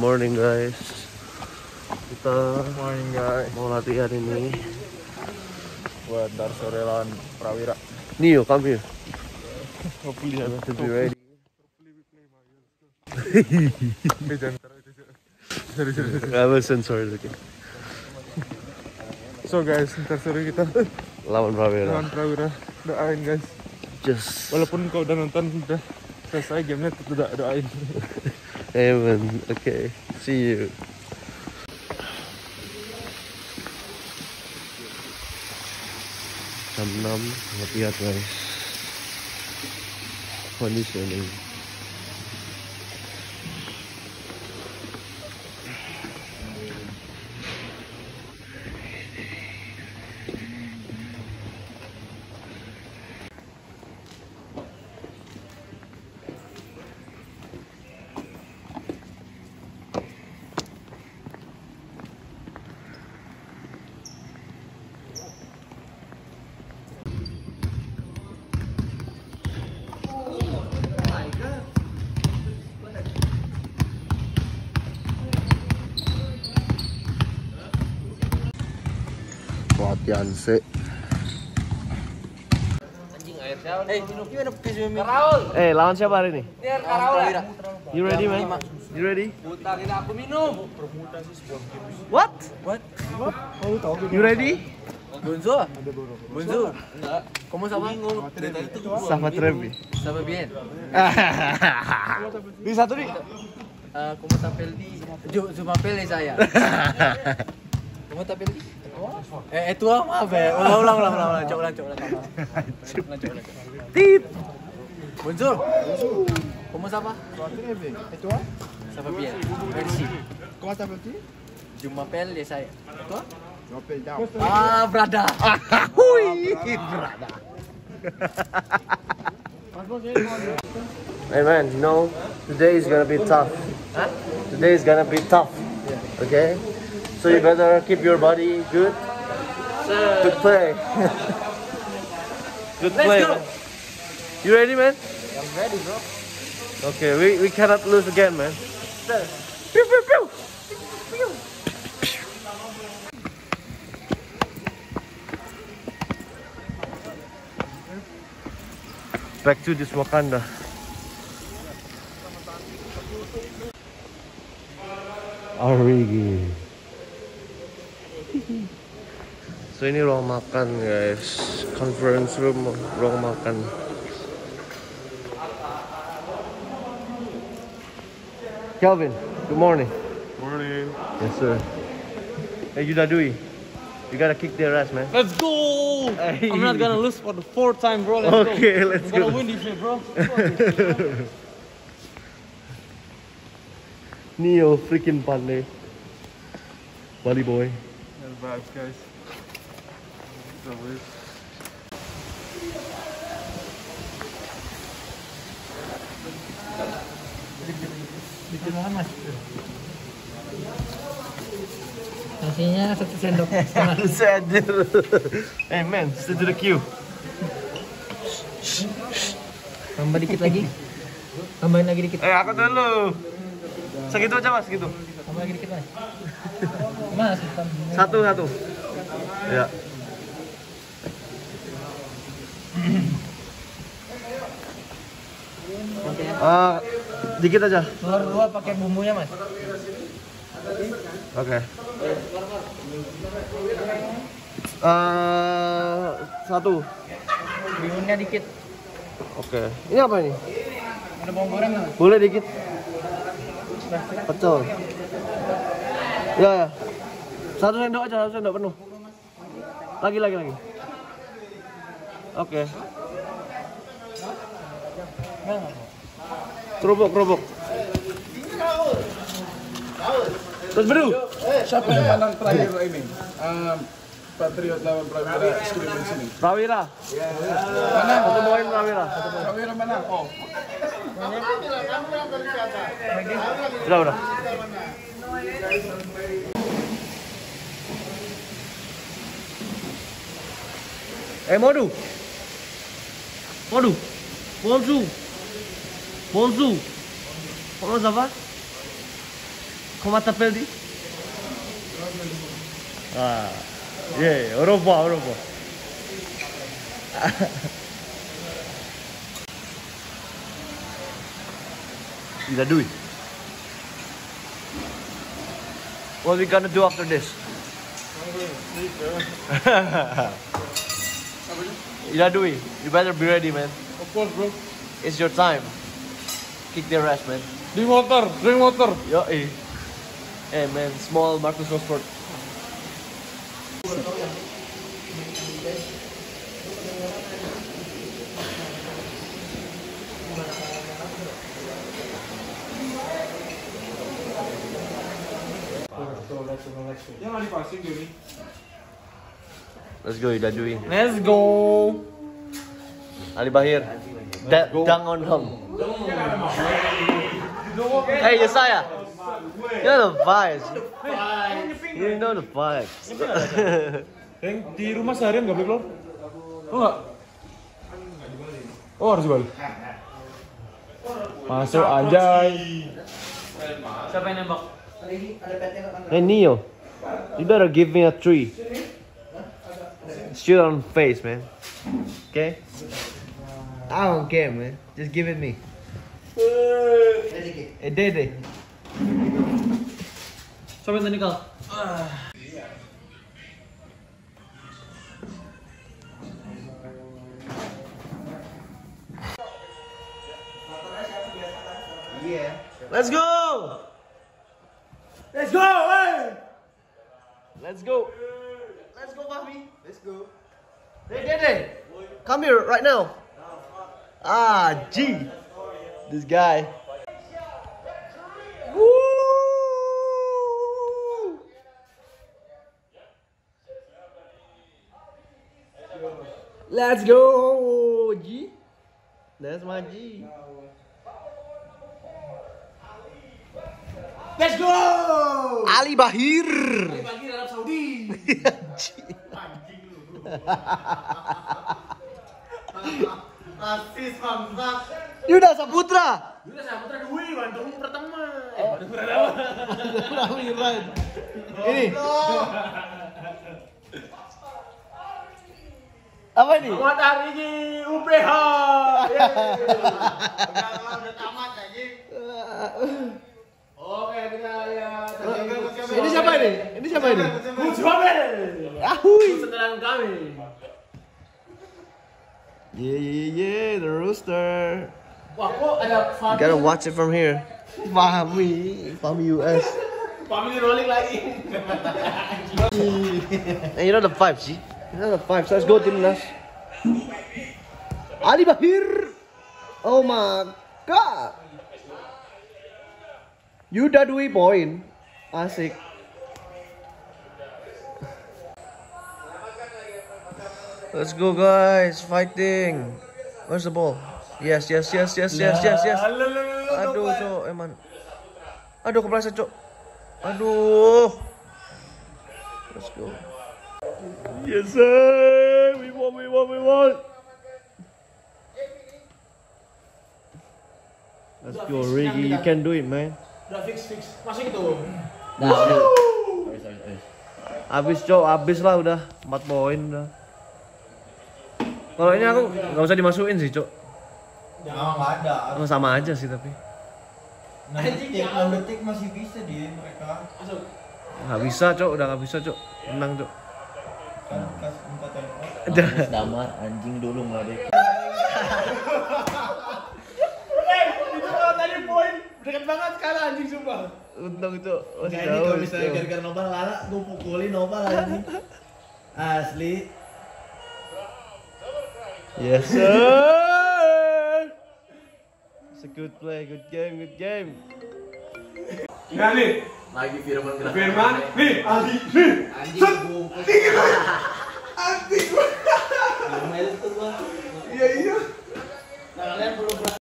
morning guys. Kita Morning guys. mau latihan ini. Buat dar sore lawan Prawira. Neo, come here. Hopefully have to be ready. I will censor it, okay. So guys, ntar sore kita Lawan Prawira. lawan Prawira. Doain guys. Just Walaupun kau udah nonton udah selesai gamenya tetap doa- doain. Amen. Okay. See you. Jam 6 latihan guys. Conditioning. Latihan sih. Eh, lawan siapa hari ini? You ready, man? You ready? aku minum. What? What? You ready? Bonzo? Bonzo? Enggak. Kamu sama? Dari tadi tuh gua Sama. Trevi. Sama bien. Di satu nih. Eh, kamu tampil di cuma pilih saya. kamu tampil di Eh, itu ah, maaf ya. Ulang, ulang, ulang, ulang, ulang, coba ulang, coba ulang. Ulang, coba ulang. Tit. Bonjour. Kamu siapa? Itu ah? Sama bien. Merci. Comment t'appelles-tu Cuma pilih saya. Itu ah? Je m'appelle Dao. Ah, brother. Hui, berada. Hey man, you know, today is gonna be tough. Today is gonna be tough. Okay? So you better keep your body good. Good play. good play. man. You ready, man? I'm ready, bro. Okay, we, we cannot lose again, man. Pew, pew, pew. Back to this Wakanda. Origi. So ini ruang makan guys, conference room, ruang makan. Kelvin, good morning. Morning. Yes, sir. Hey, Yuda Dui, you gotta kick their ass, man. Let's go! Hey. I'm not gonna lose for the fourth time, bro. Let's go. Okay, let's I'm gonna go. win this shit, bro. Neo freaking Pandey. Buddy boy. That's vibes guys. Always. Nasinya satu sendok. Sadder. hey man, stay to the queue. Tambah dikit lagi. Tambahin lagi dikit. Eh, aku dulu. Segitu aja mas, segitu. Tambah lagi dikit mas. Mas. Satu, satu. Ya. Ah, dikit aja. Telur dua pakai bumbunya mas. Oke. Eh, satu. Bihunnya dikit. Oke. Ini apa ini? Ada bawang goreng mas? Boleh dikit. Pecel. Ya, ya. Satu sendok aja, satu sendok penuh. Lagi, lagi, lagi. Oke. Kerupuk, kerupuk. Terus beru. Siapa yang menang terakhir ini? Um, Patriot lawan Prawira skrimen sini. Prawira. Mana? Satu poin Prawira. Prawira menang. Oh, Udah, udah. Eh, Modu. Bonjour. Bonjour. Comment ça va Comment t'appelles dit Ah, yeah, au revoir, au revoir. Il a do it. What we gonna do after this? Ila Dwi, you better be ready, man. Of course, bro. It's your time. Kick their ass, man. Drink water. Drink water. Yo, eh. Hey, man, small Marcus Rashford. Let's go, Ila Dwi. Let's go. Ali Bahir. Da- dang on him. Hey, Yesaya. You know the vibes. You know the vibes. Reng, di rumah seharian gak boleh keluar? Oh enggak? Oh harus balik. Masuk anjay. Siapa yang nembak? hey, Neo. You better give me a three. Shoot on face, man. Okay? I don't care, man. Just give it me. Hey, Dede. Siapa yang tadi kal? Let's go! Let's go! Hey! Let's go! Let's go, Bobby. Let's. Hey, Dede! Come here right now. Ah, G. This guy. Woo! Let's go, G. That's my G. Let's go! Ali Bahir. Ali Bahir Arab Saudi. Asis bangsat. Yuda Saputra. Udah saya putra Dwi, bantu pertama. Ini. Apa ini? Muhammad Arigi UPH. udah tamat aja. Oke, kita ya. Ini siapa ini? Ini siapa ini? Mujabel. Ahui. Setelan kami. Yeah, yeah, yeah, the rooster. Wah, kok ada You gotta watch it from here. Fahmi, Fahmi US. family rolling lagi. And you know the vibes, see? You know the vibes. Let's go, Timnas. Ali Bahir. Oh my god. Yuda Dwi point. Asik. Let's go guys, fighting. Where's the ball? Yes, yes, yes, yes, yes, yes, yes. Aduh, cok, eman. Aduh, kepleset, cok. Aduh. Let's go. Yes, sir. We won, we won, we won. Let's go, Ricky. You can do it, man. Udah fix fix. Masuk itu. Nah, udah. Habis, cok. Habis lah udah. 4 poin udah. Kalau ini aku nggak usah dimasukin sih, cok. Jangan nggak ada. Oh, sama aja sih tapi. 6 detik, 6 detik masih bisa dia mereka. Masuk. Nggak bisa, cok. Udah nggak bisa, cok. Menang, cok. Kan kas 4 tempo. Udah. Damar anjing dulu ngeledek. Eh, itu kalau tadi poin dekat banget kalah anjing sumpah. Untung. Masih Nah, ini jauh. kalau misalnya gara-gara Nopal lala, gue pukulin Nopal anjing. Asli. Yes, sir. It's a good play, good game, good game. Nah nih, Lagi Firman gerak. Firman, nih, Aldi, nih. Anjing bungkus. Iya iya. Nah, kalian perlu